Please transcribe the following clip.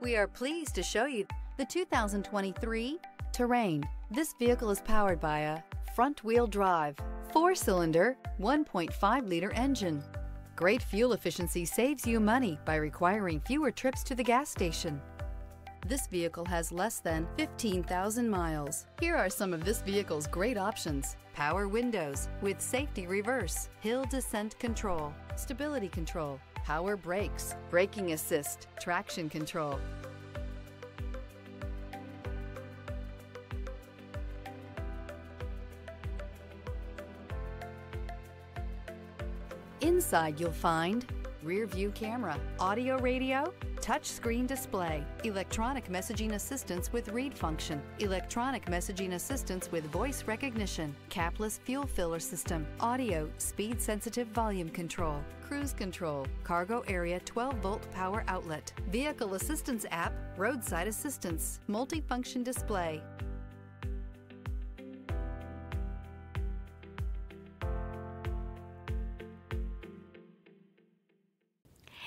We are pleased to show you the 2023 Terrain. This vehicle is powered by a front-wheel drive, four-cylinder, 1.5-liter engine. Great fuel efficiency saves you money by requiring fewer trips to the gas station. This vehicle has less than 15,000 miles. Here are some of this vehicle's great options. Power windows with safety reverse, hill descent control, stability control, power brakes, braking assist, traction control. Inside you'll find rear view camera, audio radio, touchscreen display, electronic messaging assistance with read function, electronic messaging assistance with voice recognition, capless fuel filler system, audio, speed sensitive volume control, cruise control, cargo area 12 volt power outlet, vehicle assistance app, roadside assistance, multifunction display,